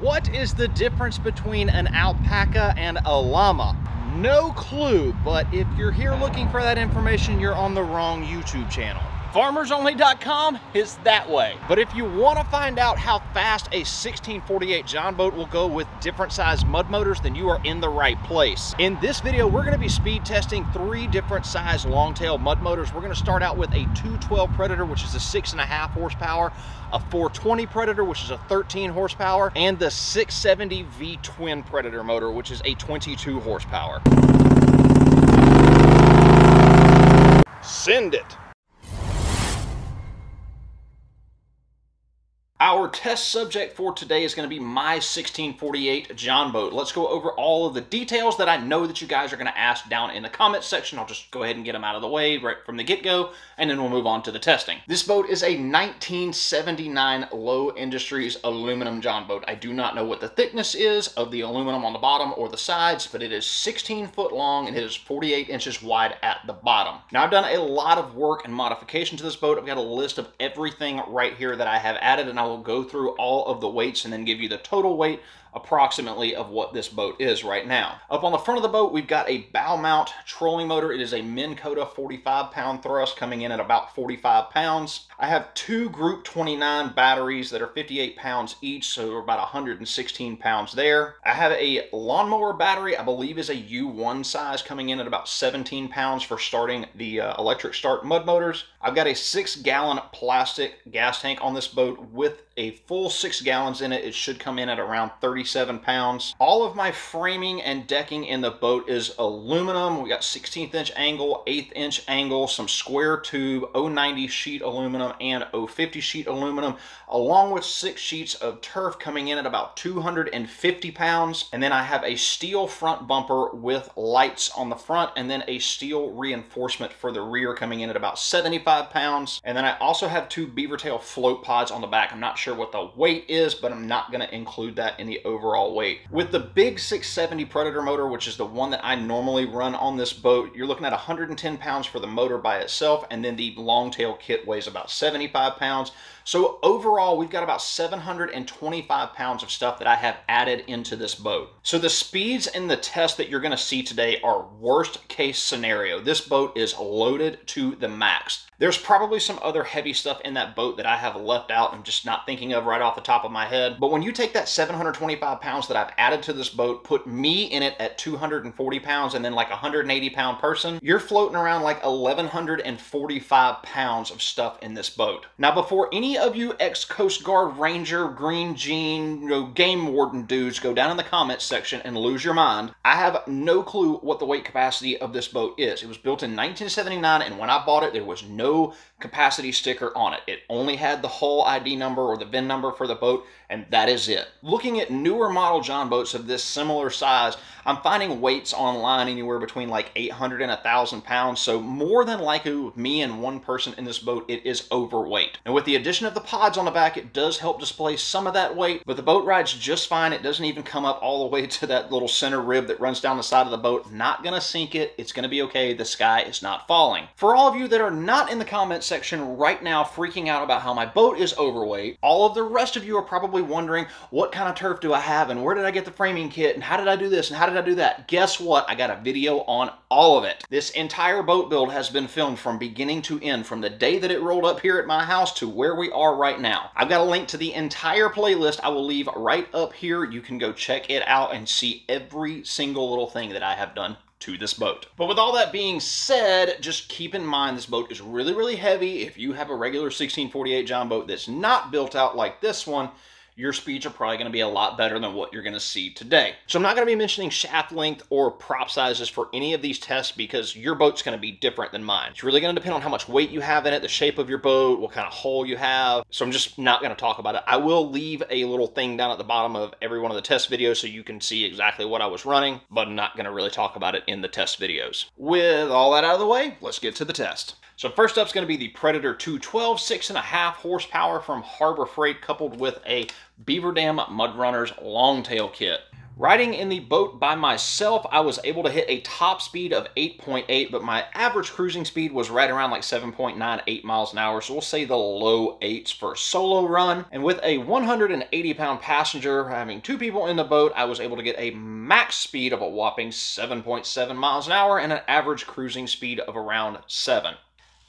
What is the difference between an alpaca and a llama? No clue, but if you're here looking for that information, you're on the wrong YouTube channel. FarmersOnly.com is that way. But if you want to find out how fast a 1648 Jon boat will go with different size mud motors, then you are in the right place. In this video, we're going to be speed testing three different size longtail mud motors. We're going to start out with a 212 Predator, which is a six and a half horsepower, a 420 Predator, which is a 13 horsepower, and the 670 V twin Predator motor, which is a 22 horsepower. Send it. Our test subject for today is going to be my 1648 Jon boat. Let's go over all of the details that I know that you guys are going to ask down in the comments section. I'll just go ahead and get them out of the way right from the get-go, and then we'll move on to the testing. This boat is a 1979 Lowe Industries aluminum Jon boat. I do not know what the thickness is of the aluminum on the bottom or the sides, but it is 16 foot long and it is 48 inches wide at the bottom. Now, I've done a lot of work and modification to this boat. I've got a list of everything right here that I have added, and I will go through all of the weights and then give you the total weight approximately of what this boat is right now. Up on the front of the boat, we've got a bow mount trolling motor. It is a Minn Kota 45 pound thrust coming in at about 45 pounds. I have two Group 29 batteries that are 58 pounds each, so about 116 pounds there. I have a lawnmower battery, I believe is a U1 size coming in at about 17 pounds for starting the uh, electric start mud motors. I've got a six gallon plastic gas tank on this boat with a full six gallons in it. It should come in at around 37 pounds. All of my framing and decking in the boat is aluminum. We got 16th inch angle, 8th inch angle, some square tube, 090 sheet aluminum, and 050 sheet aluminum, along with six sheets of turf coming in at about 250 pounds. And then I have a steel front bumper with lights on the front, and then a steel reinforcement for the rear coming in at about 75 pounds. And then I also have two beaver tail float pods on the back. I'm not sure what the weight is, but I'm not going to include that in the overall weight. With the big 670 Predator motor, which is the one that I normally run on this boat, you're looking at 110 pounds for the motor by itself, and then the longtail kit weighs about 75 pounds. So overall, we've got about 725 pounds of stuff that I have added into this boat. So the speeds in the test that you're gonna see today are worst case scenario. This boat is loaded to the max. There's probably some other heavy stuff in that boat that I have left out and just not thinking of right off the top of my head. But when you take that 725 pounds that I've added to this boat, put me in it at 240 pounds and then like a 180 pound person, you're floating around like 1,145 pounds of stuff in this boat. Now, before any of you ex-Coast Guard Ranger, Green Jean, you know, game warden dudes go down in the comments section and lose your mind, I have no clue what the weight capacity of this boat is. It was built in 1979, and when I bought it, there was no capacity sticker on it. It only had the hull ID number or the VIN number for the boat, and that is it. Looking at newer model Jon boats of this similar size, I'm finding weights online anywhere between like 800 and 1,000 pounds, so more than likely with me and one person in this boat, it is overweight. And with the addition of the pods on the back, it does help display some of that weight, but the boat rides just fine. It doesn't even come up all the way to that little center rib that runs down the side of the boat. Not gonna sink it. It's gonna be okay. The sky is not falling. For all of you that are not in the comments section right now freaking out about how my boat is overweight, all of the rest of you are probably wondering what kind of turf do I have and where did I get the framing kit and how did I do this and how did I do that? Guess what? I got a video on all of it. This entire boat build has been filmed from beginning to end, from the day that it rolled up here at my house to where we are right now. I've got a link to the entire playlist I will leave right up here. You can go check it out and see every single little thing that I have done to this boat. But with all that being said, just keep in mind this boat is really, really heavy. If you have a regular 1648 Jon boat that's not built out like this one, your speeds are probably going to be a lot better than what you're going to see today. So I'm not going to be mentioning shaft length or prop sizes for any of these tests because your boat's going to be different than mine. It's really going to depend on how much weight you have in it, the shape of your boat, what kind of hull you have. So I'm just not going to talk about it. I will leave a little thing down at the bottom of every one of the test videos so you can see exactly what I was running, but I'm not going to really talk about it in the test videos. With all that out of the way, let's get to the test. So first up is going to be the Predator 212, 6.5 horsepower from Harbor Freight coupled with a Beaver Dam Mud Runners Longtail Kit. Riding in the boat by myself, I was able to hit a top speed of 8.8, but my average cruising speed was right around like 7.98 miles an hour. So we'll say the low eights for a solo run. And with a 180 pound passenger, having two people in the boat, I was able to get a max speed of a whopping 7.7 miles an hour and an average cruising speed of around 7.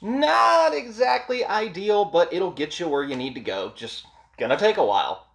Not exactly ideal, but it'll get you where you need to go. Just gonna take a while.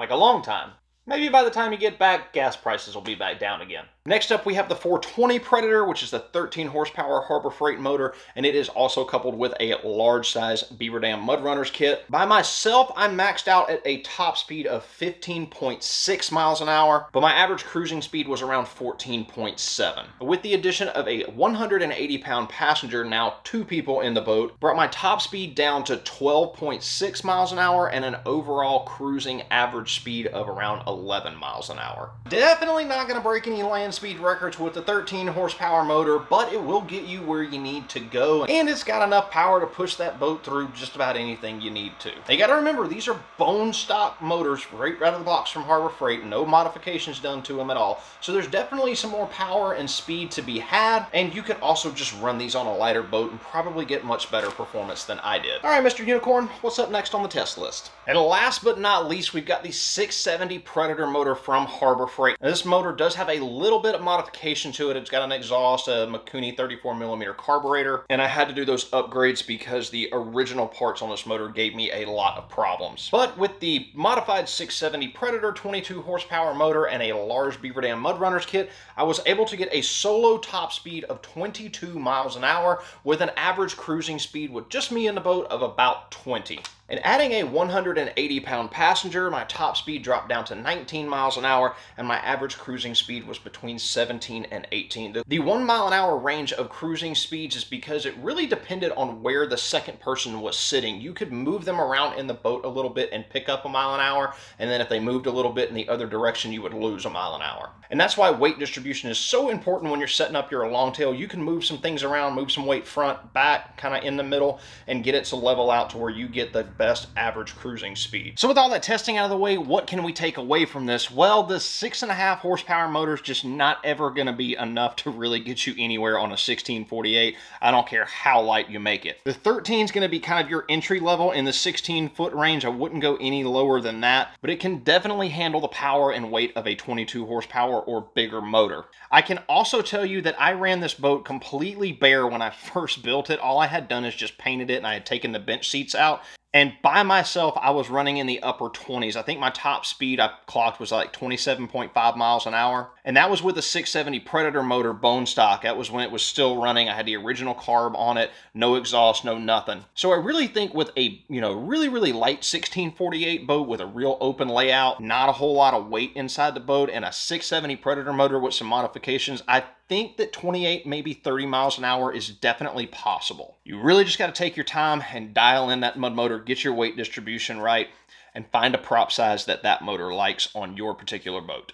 Like a long time. Maybe by the time you get back, gas prices will be back down again. Next up, we have the 420 Predator, which is the 13 horsepower Harbor Freight motor, and it is also coupled with a large size Beaver Dam Mud Runners kit. By myself, I maxed out at a top speed of 15.6 miles an hour, but my average cruising speed was around 14.7. With the addition of a 180 pound passenger, now two people in the boat, brought my top speed down to 12.6 miles an hour and an overall cruising average speed of around 11 miles an hour. Definitely not going to break any land land speed records with the 13 horsepower motor, but it will get you where you need to go. And it's got enough power to push that boat through just about anything you need to. Now you got to remember, these are bone stock motors right out of the box from Harbor Freight. No modifications done to them at all. So there's definitely some more power and speed to be had. And you could also just run these on a lighter boat and probably get much better performance than I did. All right, Mr. Unicorn, what's up next on the test list? And last but not least, we've got the 670 Predator motor from Harbor Freight. Now, this motor does have a little bit of modification to it. It's got an exhaust, a Mikuni 34 millimeter carburetor, and I had to do those upgrades because the original parts on this motor gave me a lot of problems. But with the modified 670 Predator 22 horsepower motor and a large Beaver Dam Mud Runners kit, I was able to get a solo top speed of 22 miles an hour with an average cruising speed with just me in the boat of about 20. And adding a 180 pound passenger, my top speed dropped down to 19 miles an hour and my average cruising speed was between 17 and 18. The, the one mile an hour range of cruising speeds is because it really depended on where the second person was sitting. You could move them around in the boat a little bit and pick up a mile an hour. And then if they moved a little bit in the other direction, you would lose a mile an hour. And that's why weight distribution is so important when you're setting up your longtail. You can move some things around, move some weight front, back, kind of in the middle, and get it to level out to where you get the best average cruising speed. So with all that testing out of the way, what can we take away from this? Well, the six and a half horsepower motor is just not ever going to be enough to really get you anywhere on a 1648. I don't care how light you make it. The 13 is going to be kind of your entry level in the 16 foot range. I wouldn't go any lower than that, but it can definitely handle the power and weight of a 22 horsepower or bigger motor. I can also tell you that I ran this boat completely bare when I first built it. All I had done is just painted it and I had taken the bench seats out and by myself, I was running in the upper 20s. I think my top speed I clocked was like 27.5 miles an hour. And that was with a 670 Predator motor bone stock. That was when it was still running. I had the original carb on it, no exhaust, no nothing. So I really think with a, you know, really, really light 1648 boat with a real open layout, not a whole lot of weight inside the boat, and a 670 Predator motor with some modifications, I think that 28, maybe 30 miles an hour is definitely possible. You really just got to take your time and dial in that mud motor, get your weight distribution right, and find a prop size that that motor likes on your particular boat.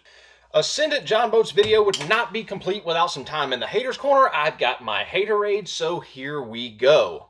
A Send It Jon Boats video would not be complete without some time in the haters corner. I've got my haterade, so here we go.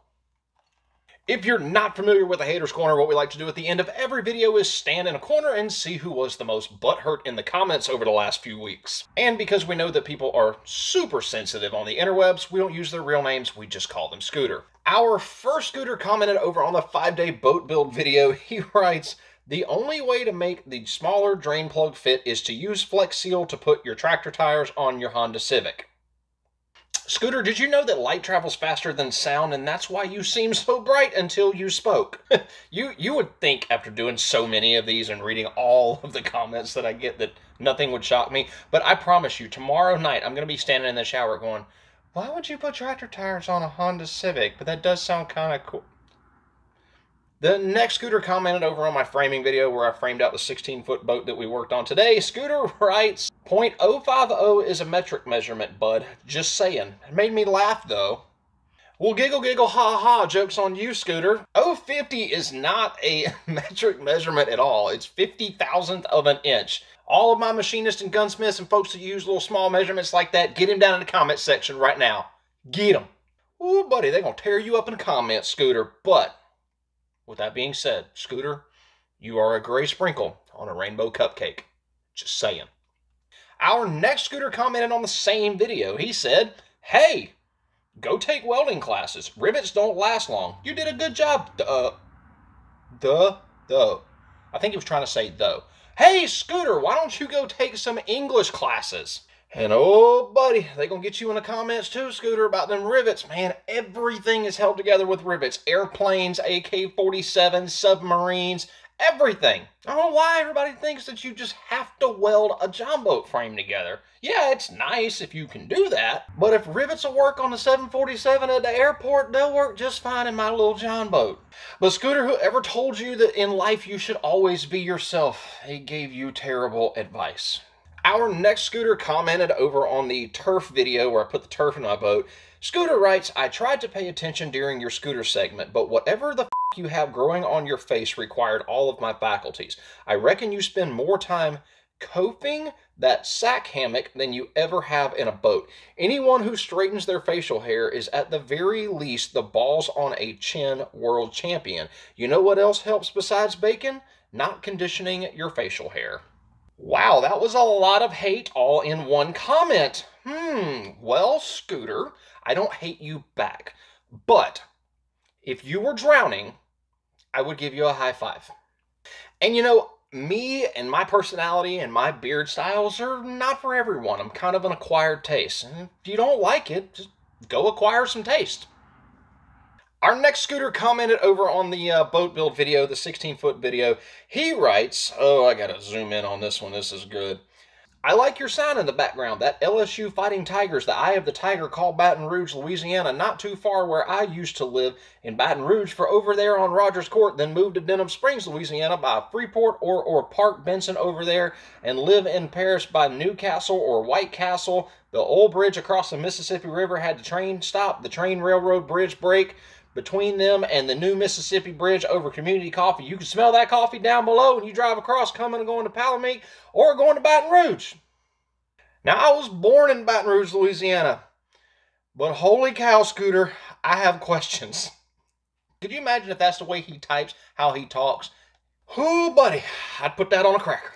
If you're not familiar with the Haters Corner, what we like to do at the end of every video is stand in a corner and see who was the most butthurt in the comments over the last few weeks. And because we know that people are super sensitive on the interwebs, we don't use their real names, we just call them Scooter. Our first Scooter commented over on the 5-day boat build video. He writes, the only way to make the smaller drain plug fit is to use Flex Seal to put your tractor tires on your Honda Civic. Scooter, did you know that light travels faster than sound and that's why you seem so bright until you spoke? you you would think after doing so many of these and reading all of the comments that I get that nothing would shock me, but I promise you tomorrow night I'm going to be standing in the shower going, "Why would you put tractor tires on a Honda Civic?" But that does sound kind of cool. The next Scooter commented over on my framing video where I framed out the 16-foot boat that we worked on today. Scooter writes, .050 is a metric measurement, bud. Just saying. It made me laugh, though. Well, giggle, giggle, ha, ha, joke's on you, Scooter. 050 is not a metric measurement at all. It's 50 thousandth of an inch. All of my machinists and gunsmiths and folks that use little small measurements like that, get him down in the comment section right now. Get them. Ooh, buddy, they're going to tear you up in the comments, Scooter. But with that being said, Scooter, you are a gray sprinkle on a rainbow cupcake. Just saying. Our next scooter commented on the same video. He said, Hey, go take welding classes. Rivets don't last long. You did a good job. Duh. Duh. Duh. I think he was trying to say though. Hey, Scooter, why don't you go take some English classes? And oh, buddy, they gonna get you in the comments too, Scooter, about them rivets. Man, everything is held together with rivets. Airplanes, AK-47, submarines, everything. I don't know why everybody thinks that you just have to weld a Jon boat frame together. Yeah, it's nice if you can do that, but if rivets will work on the 747 at the airport, they'll work just fine in my little Jon boat. But Scooter, whoever told you that in life you should always be yourself, he gave you terrible advice. Our next scooter commented over on the turf video where I put the turf in my boat. Scooter writes, I tried to pay attention during your scooter segment, but whatever the you have growing on your face required all of my faculties. I reckon you spend more time coping that sack hammock than you ever have in a boat. Anyone who straightens their facial hair is at the very least the balls on a chin world champion. You know what else helps besides bacon? Not conditioning your facial hair. Wow, that was a lot of hate all in one comment. Hmm, well, Scooter, I don't hate you back. But if you were drowning, I would give you a high five. And you know, me and my personality and my beard styles are not for everyone. I'm kind of an acquired taste. And if you don't like it, just go acquire some taste. Our next scooter commented over on the uh, boat build video, the 16 foot video. He writes, Oh, I gotta zoom in on this one. This is good. I like your sign in the background. That LSU Fighting Tigers, the Eye of the Tiger, call Baton Rouge, Louisiana, not too far where I used to live in Baton Rouge, for over there on Rogers Court, then moved to Denham Springs, Louisiana by Freeport or, or Park Benson over there, and live in Paris by Newcastle or White Castle. The old bridge across the Mississippi River had the train stop, the train railroad bridge break between them and the new Mississippi Bridge over Community Coffee. You can smell that coffee down below when you drive across coming and going to Palomino or going to Baton Rouge. Now, I was born in Baton Rouge, Louisiana, but holy cow, Scooter, I have questions. Could you imagine if that's the way he types, how he talks? Who, buddy, I'd put that on a cracker.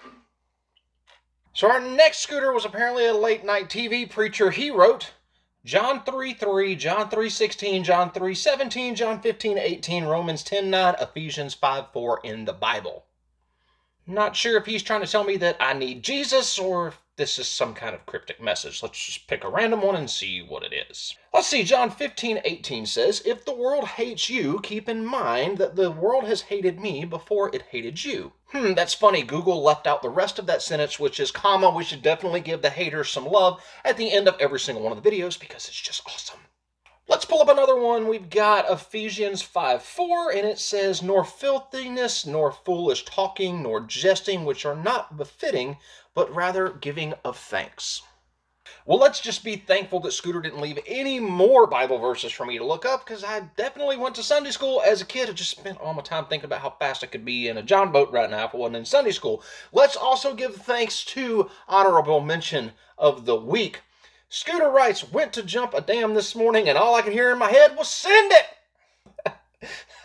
So our next scooter was apparently a late night TV preacher. He wrote, John 3 3, John 3 16, John 3 17, John 15 18, Romans 10 9, Ephesians 5 4 in the Bible. Not sure if he's trying to tell me that I need Jesus or this is some kind of cryptic message. Let's just pick a random one and see what it is. Let's see, John 15, 18 says, If the world hates you, keep in mind that the world has hated me before it hated you. Hmm, that's funny. Google left out the rest of that sentence, which is comma. We should definitely give the haters some love at the end of every single one of the videos because it's just awesome. Let's pull up another one. We've got Ephesians 5 4, and it says, Nor filthiness, nor foolish talking, nor jesting, which are not befitting but rather giving of thanks. Well, let's just be thankful that Scooter didn't leave any more Bible verses for me to look up because I definitely went to Sunday school as a kid. I just spent all my time thinking about how fast I could be in a Jon boat right now if I wasn't in Sunday school. Let's also give thanks to honorable mention of the week. Scooter writes, went to jump a dam this morning and all I could hear in my head was send it.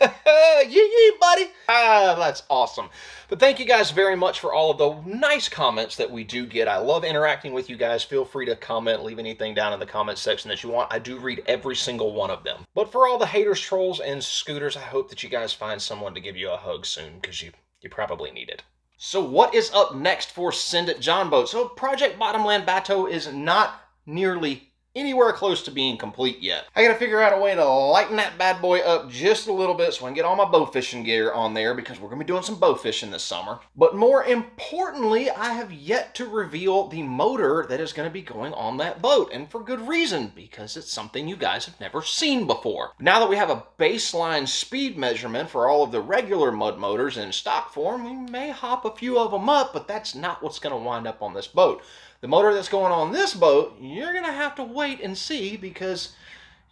yee yee, buddy. Ah, that's awesome. But thank you guys very much for all of the nice comments that we do get. I love interacting with you guys. Feel free to comment, leave anything down in the comment section that you want. I do read every single one of them. But for all the haters, trolls, and scooters, I hope that you guys find someone to give you a hug soon because you, you probably need it. So what is up next for Send It Jon Boat? So Project Bottomland Bateau is not nearly anywhere close to being complete yet. I gotta figure out a way to lighten that bad boy up just a little bit so I can get all my bow fishing gear on there because we're gonna be doing some bow fishing this summer. But more importantly, I have yet to reveal the motor that is gonna be going on that boat and for good reason because it's something you guys have never seen before. Now that we have a baseline speed measurement for all of the regular mud motors in stock form, we may hop a few of them up, but that's not what's gonna wind up on this boat. The motor that's going on this boat, you're going to have to wait and see because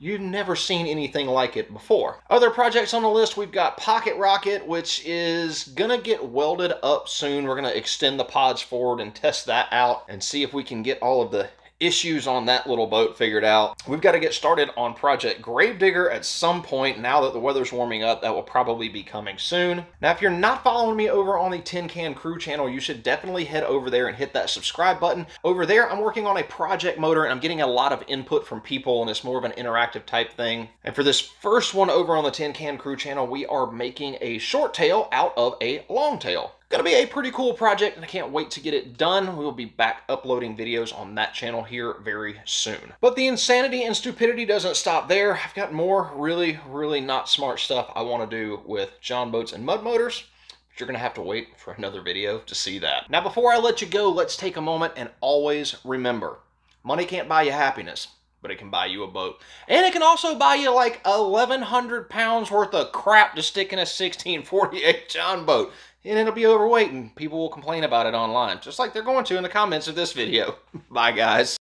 you've never seen anything like it before. Other projects on the list, we've got Pocket Rocket, which is to get welded up soon. We're to extend the pods forward and test that out and see if we can get all of the issues on that little boat figured out. We've got to get started on Project Gravedigger at some point. Now that the weather's warming up, that will probably be coming soon. Now, if you're not following me over on the Tin Can Crew channel, you should definitely head over there and hit that subscribe button. Over there, I'm working on a project motor and I'm getting a lot of input from people and it's more of an interactive type thing. And for this first one over on the Tin Can Crew channel, we are making a short tail out of a long tail. Gonna be a pretty cool project and I can't wait to get it done. We'll be back uploading videos on that channel here very soon. But the insanity and stupidity doesn't stop there. I've got more really, really not smart stuff I want to do with Jon Boats and Mud Motors. But you're going to have to wait for another video to see that. Now, before I let you go, let's take a moment and always remember, money can't buy you happiness but it can buy you a boat. And it can also buy you like 1,100 pounds worth of crap to stick in a 1648 Jon boat and it'll be overweight and people will complain about it online, just like they're going to in the comments of this video. Bye, guys.